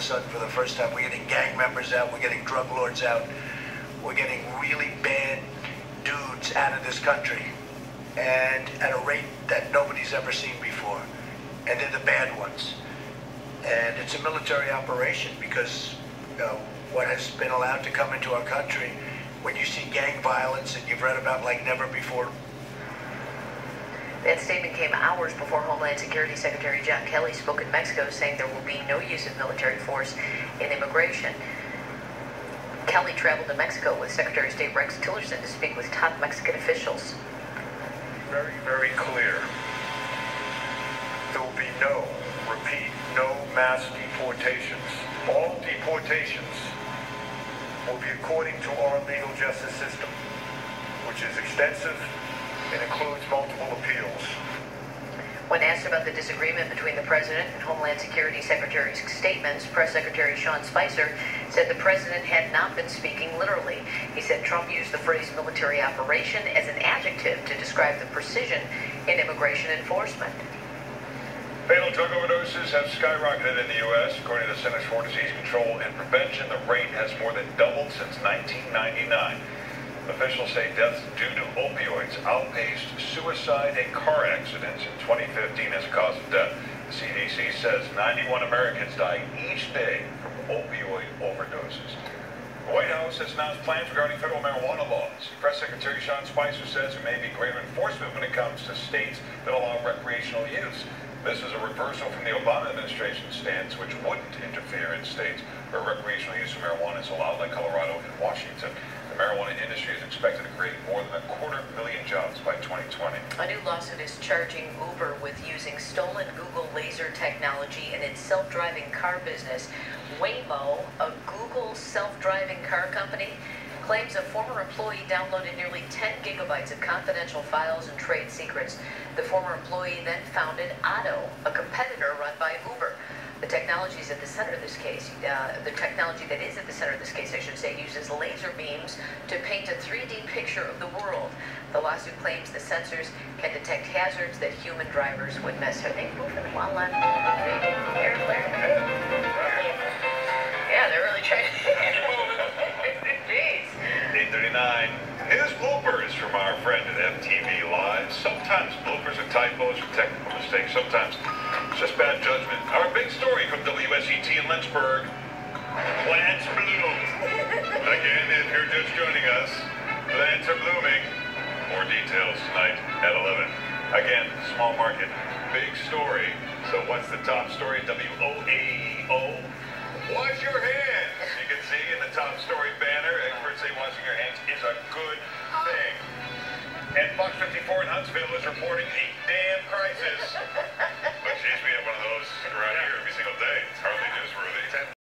a sudden, for the first time, we're getting gang members out, we're getting drug lords out, we're getting really bad dudes out of this country, and at a rate that nobody's ever seen before. And they're the bad ones. And it's a military operation because you know, what has been allowed to come into our country, when you see gang violence and you've read about like never before, that statement came hours before Homeland Security Secretary John Kelly spoke in Mexico saying there will be no use of military force in immigration. Kelly traveled to Mexico with Secretary of State Rex Tillerson to speak with top Mexican officials. Very, very clear. There will be no, repeat, no mass deportations. All deportations will be according to our legal justice system, which is extensive and includes multiple appeals. When asked about the disagreement between the President and Homeland Security Secretary's statements, Press Secretary Sean Spicer said the President had not been speaking literally. He said Trump used the phrase military operation as an adjective to describe the precision in immigration enforcement. Fatal drug overdoses have skyrocketed in the U.S. According to the Centers for Disease Control and Prevention, the rate has more than doubled since 1999. Officials say deaths due to opioids outpaced suicide and car accidents 2015 as a cause of death. The CDC says 91 Americans die each day from opioid overdoses. The White House has announced plans regarding federal marijuana laws. Press Secretary Sean Spicer says there may be greater enforcement when it comes to states that allow recreational use. This is a reversal from the Obama administration's stance, which wouldn't interfere in states where recreational use of marijuana is allowed, like Colorado and Washington marijuana industry is expected to create more than a quarter million jobs by 2020. A new lawsuit is charging Uber with using stolen Google laser technology in its self-driving car business. Waymo, a Google self-driving car company, claims a former employee downloaded nearly 10 gigabytes of confidential files and trade secrets. The former employee then founded Otto, a competitor run by Uber. Technology is at the center of this case. Uh, the technology that is at the center of this case, I should say, uses laser beams to paint a 3D picture of the world. The lawsuit claims the sensors can detect hazards that human drivers would miss. Are they moving while I'm Yeah, they're really trying to... Jeez. 839. News bloopers from our friend at FTV Live. Sometimes bloopers are typos or technical mistakes. Sometimes just bad judgment. Our big story from WSET in Lynchburg. Plants bloom. Again, if you're just joining us, plants are blooming. More details tonight at 11. Again, small market, big story. So what's the top story? W-O-A-O. Wash your hands. You can see in the top story banner, experts say washing your hands is a good thing. And Fox 54 in Huntsville is reporting a.